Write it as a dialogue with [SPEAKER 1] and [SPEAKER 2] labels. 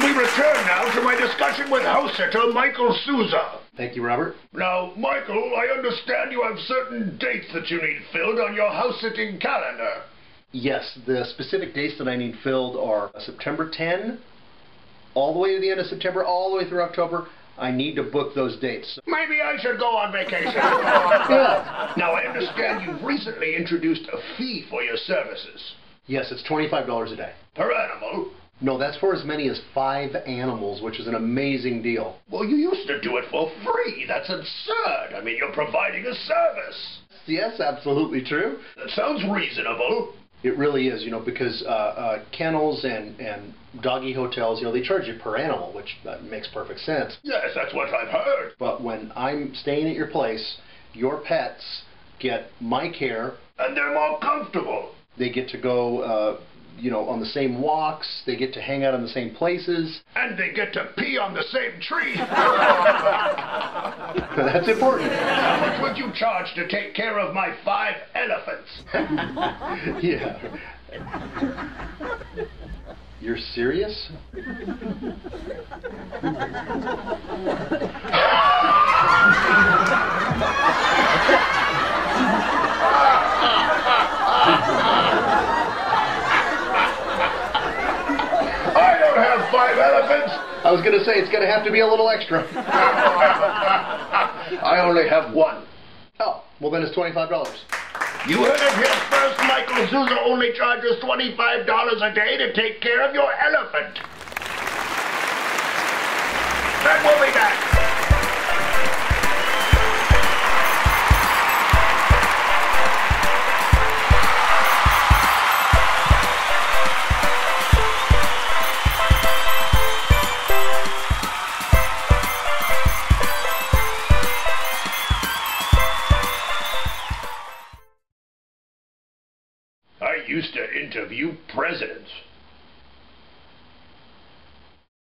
[SPEAKER 1] turn now to my discussion with house sitter Michael Souza.
[SPEAKER 2] Thank you, Robert.
[SPEAKER 1] Now, Michael, I understand you have certain dates that you need filled on your house sitting calendar.
[SPEAKER 2] Yes, the specific dates that I need filled are September 10, all the way to the end of September, all the way through October. I need to book those dates.
[SPEAKER 1] Maybe I should go on vacation.
[SPEAKER 2] Yeah.
[SPEAKER 1] Now, I understand you've recently introduced a fee for your services.
[SPEAKER 2] Yes, it's $25 a day.
[SPEAKER 1] Per animal?
[SPEAKER 2] No, that's for as many as five animals, which is an amazing deal.
[SPEAKER 1] Well, you used to do it for free. That's absurd. I mean, you're providing a service.
[SPEAKER 2] Yes, absolutely true.
[SPEAKER 1] That sounds reasonable.
[SPEAKER 2] It really is, you know, because uh, uh, kennels and, and doggy hotels, you know, they charge you per animal, which uh, makes perfect sense.
[SPEAKER 1] Yes, that's what I've heard.
[SPEAKER 2] But when I'm staying at your place, your pets get my care.
[SPEAKER 1] And they're more comfortable.
[SPEAKER 2] They get to go, uh, you know, on the same walks. They get to hang out in the same places.
[SPEAKER 1] And they get to pee on the same tree.
[SPEAKER 2] That's important.
[SPEAKER 1] How much would you charge to take care of my five elephants?
[SPEAKER 2] yeah. You're serious?
[SPEAKER 1] I don't have five elephants.
[SPEAKER 2] I was going to say it's going to have to be a little extra.
[SPEAKER 1] I only have one.
[SPEAKER 2] Oh, well then it's $25.
[SPEAKER 1] You heard it here first. Michael Souza only charges $25 a day to take care of your elephant. Used to interview presidents.